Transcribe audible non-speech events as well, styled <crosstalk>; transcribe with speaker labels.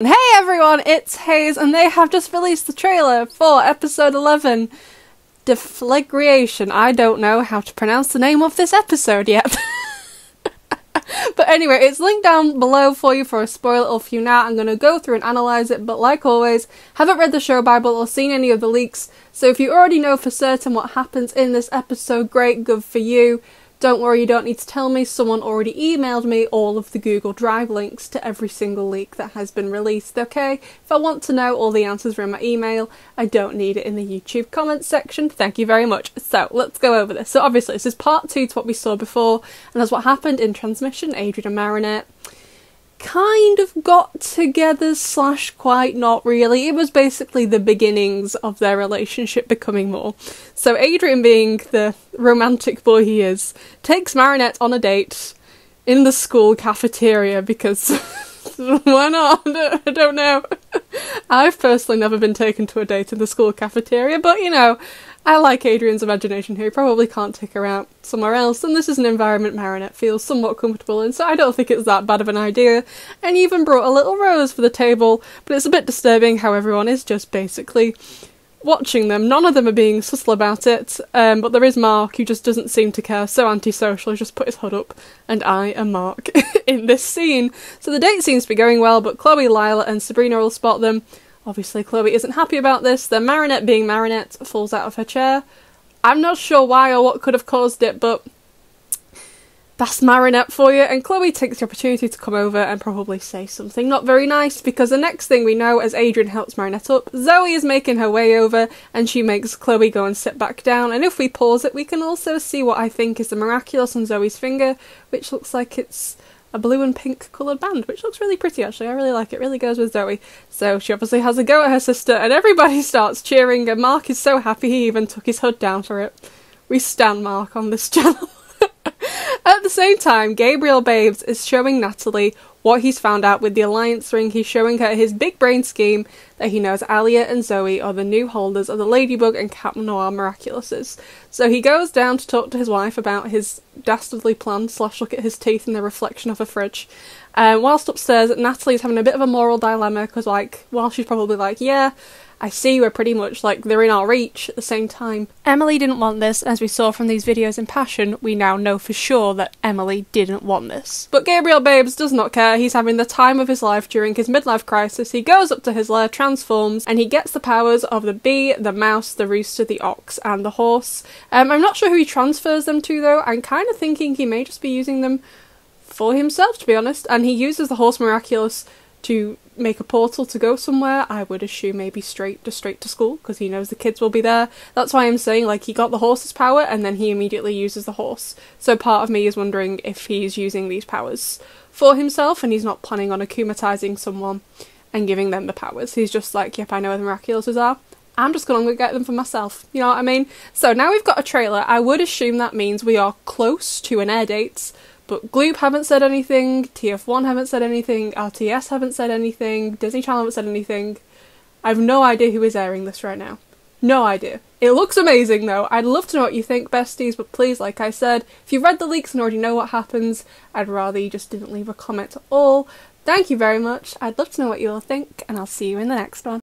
Speaker 1: Hey everyone, it's Haze, and they have just released the trailer for episode 11 Deflagration. I don't know how to pronounce the name of this episode yet. <laughs> but anyway, it's linked down below for you for a spoiler if you now. I'm going to go through and analyse it, but like always, haven't read the show Bible or seen any of the leaks, so if you already know for certain what happens in this episode, great, good for you. Don't worry, you don't need to tell me. Someone already emailed me all of the Google Drive links to every single leak that has been released, okay? If I want to know all the answers are in my email, I don't need it in the YouTube comments section. Thank you very much. So, let's go over this. So, obviously, this is part two to what we saw before, and that's what happened in transmission. Adrien and Marinette kind of got together slash quite not really. It was basically the beginnings of their relationship becoming more. So Adrien being the romantic boy he is, takes Marinette on a date in the school cafeteria because <laughs> why not? <laughs> I don't know. I've personally never been taken to a date in the school cafeteria, but you know, I like Adrien's imagination here. He probably can't take her out somewhere else, and this is an environment Marinette feels somewhat comfortable in, so I don't think it's that bad of an idea. And even brought a little rose for the table, but it's a bit disturbing how everyone is just basically watching them. None of them are being subtle about it, um, but there is Marc who just doesn't seem to care, so antisocial, he's just put his hood up, and I am Marc <laughs> in this scene. So the date seems to be going well, but Chloe, Lila, and Sabrina will spot them. Obviously, Chloe isn't happy about this. The Marinette, being Marinette, falls out of her chair. I'm not sure why or what could have caused it, but that's Marinette for you. And Chloe takes the opportunity to come over and probably say something not very nice because the next thing we know, as Adrien helps Marinette up, Zoe is making her way over and she makes Chloe go and sit back down. And if we pause it, we can also see what I think is the miraculous on Zoe's finger, which looks like it's a blue and pink coloured band, which looks really pretty actually. I really like it, really goes with Zoe. So she obviously has a go at her sister, and everybody <laughs> starts cheering, and Marc is so happy he even took his hood down for it. We stand Marc on this <laughs> channel. At the same time, Gabriel Babes is showing Nathalie what he's found out with the Alliance ring. He's showing her his big brain scheme that he knows Alya and Zoe are the new holders of the Ladybug and Cat Noir Miraculouses. So he goes down to talk to his wife about his dastardly plan, slash look at his teeth in the reflection of a fridge. Uh, whilst upstairs, Nathalie's having a bit of a moral dilemma because, like, while she's probably like, yeah, I see we're pretty much like they're in our reach at the same time. Emilie didn't want this, as we saw from these videos in Passion, we now know for sure that Emilie didn't want this. But Gabriel Babes does not care, he's having the time of his life during his midlife crisis. He goes up to his lair, transforms, and he gets the powers of the bee, the mouse, the rooster, the ox, and the horse. Um, I'm not sure who he transfers them to though, I'm kind of thinking he may just be using them for himself to be honest, and he uses the horse miraculous to make a portal to go somewhere, I would assume maybe straight to straight to school because he knows the kids will be there. That's why I'm saying like he got the horse's power and then he immediately uses the horse. So part of me is wondering if he's using these powers for himself and he's not planning on akumatizing someone and giving them the powers. He's just like, yep, I know where the miraculous are. I'm just to get them for myself. You know what I mean? So now we've got a trailer. I would assume that means we are close to an air date but Gloob haven't said anything, TF1 haven't said anything, RTS haven't said anything, Disney Channel haven't said anything. I have no idea who is airing this right now. No idea. It looks amazing though. I'd love to know what you think, besties, but please, like I said, if you've read the leaks and already know what happens, I'd rather you just didn't leave a comment at all. Thank you very much. I'd love to know what you all think, and I'll see you in the next one.